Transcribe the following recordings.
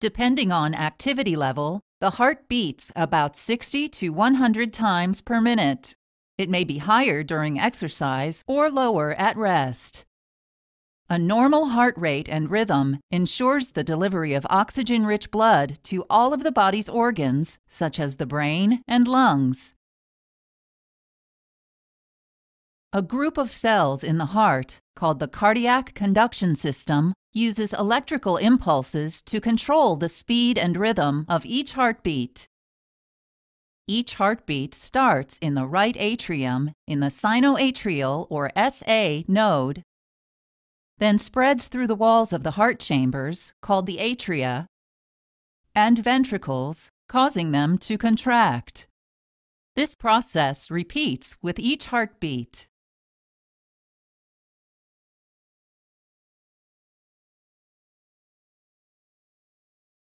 Depending on activity level, the heart beats about 60 to 100 times per minute. It may be higher during exercise or lower at rest. A normal heart rate and rhythm ensures the delivery of oxygen rich blood to all of the body's organs, such as the brain and lungs. A group of cells in the heart, called the cardiac conduction system, uses electrical impulses to control the speed and rhythm of each heartbeat. Each heartbeat starts in the right atrium in the sinoatrial or SA node then spreads through the walls of the heart chambers, called the atria, and ventricles, causing them to contract. This process repeats with each heartbeat.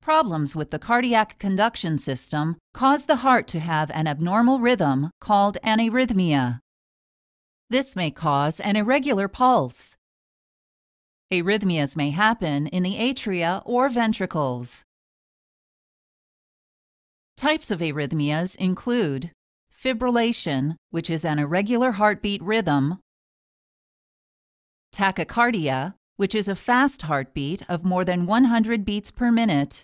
Problems with the cardiac conduction system cause the heart to have an abnormal rhythm called an arrhythmia. This may cause an irregular pulse, Arrhythmias may happen in the atria or ventricles. Types of arrhythmias include fibrillation, which is an irregular heartbeat rhythm, tachycardia, which is a fast heartbeat of more than 100 beats per minute,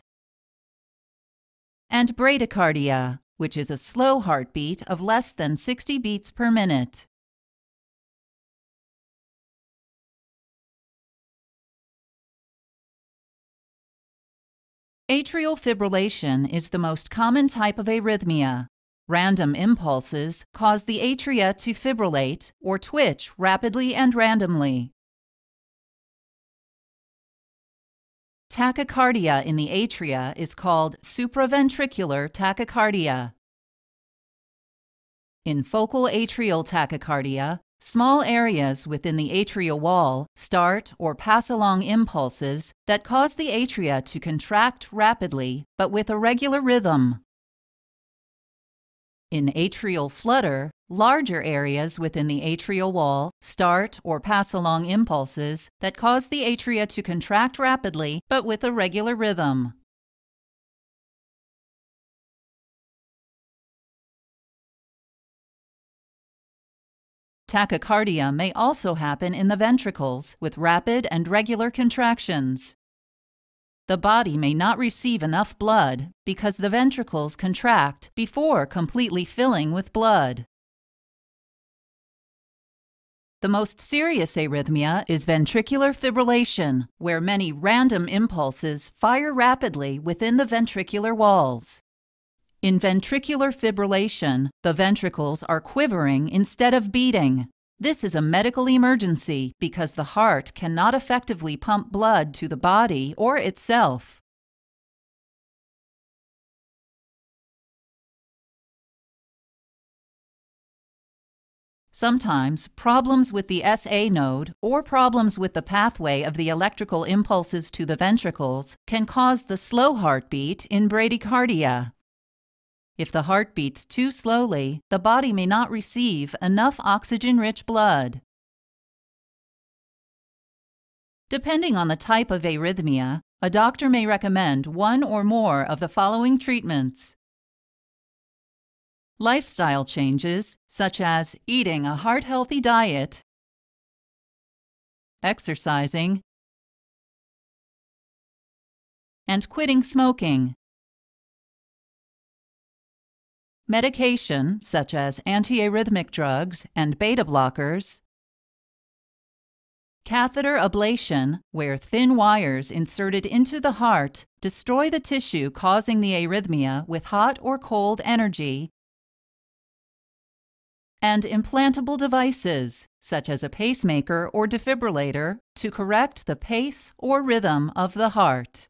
and bradycardia, which is a slow heartbeat of less than 60 beats per minute. Atrial fibrillation is the most common type of arrhythmia. Random impulses cause the atria to fibrillate or twitch rapidly and randomly. Tachycardia in the atria is called supraventricular tachycardia. In focal atrial tachycardia, Small areas within the atrial wall start or pass along impulses that cause the atria to contract rapidly but with a regular rhythm. In atrial flutter, larger areas within the atrial wall start or pass along impulses that cause the atria to contract rapidly but with a regular rhythm. Tachycardia may also happen in the ventricles with rapid and regular contractions. The body may not receive enough blood because the ventricles contract before completely filling with blood. The most serious arrhythmia is ventricular fibrillation, where many random impulses fire rapidly within the ventricular walls. In ventricular fibrillation, the ventricles are quivering instead of beating. This is a medical emergency because the heart cannot effectively pump blood to the body or itself. Sometimes problems with the SA node or problems with the pathway of the electrical impulses to the ventricles can cause the slow heartbeat in bradycardia. If the heart beats too slowly, the body may not receive enough oxygen rich blood. Depending on the type of arrhythmia, a doctor may recommend one or more of the following treatments. Lifestyle changes, such as eating a heart healthy diet, exercising, and quitting smoking. Medication, such as antiarrhythmic drugs and beta blockers. Catheter ablation, where thin wires inserted into the heart destroy the tissue causing the arrhythmia with hot or cold energy. And implantable devices, such as a pacemaker or defibrillator, to correct the pace or rhythm of the heart.